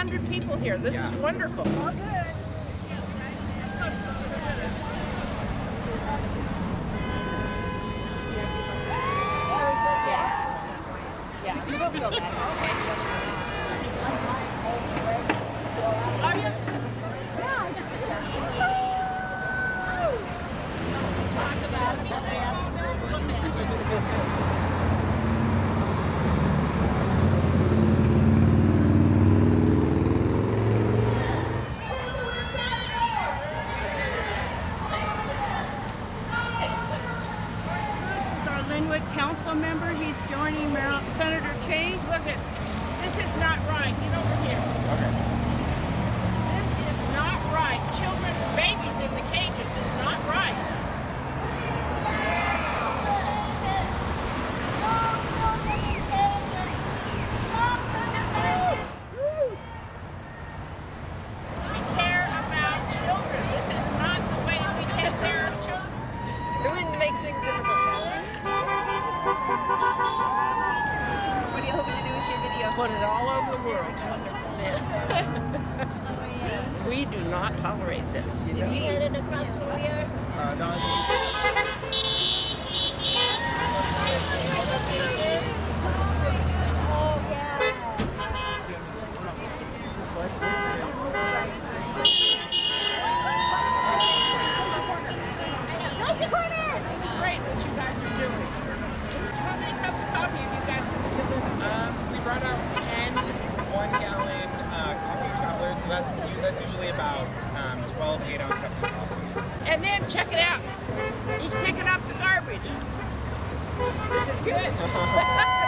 600 people here. This is wonderful. All good. Yeah. Yeah, so Lynnwood council member. He's joining Mar- Senator Chase. Look at this is not right. Get over here. This is not right. Children, babies in the cages is not right. I care about children. This is not the way we take care about Put it all over the world. we do not tolerate this, you know. You headed across where we are? Oh. No supporters! This is great what you guys are doing. How many cups of coffee have you guys Um, we brought out 10 one gallon uh, coffee travelers, so that's that's usually about um, 12 8 ounce cups of coffee. And then check it out. He's picking up the garbage. This is good.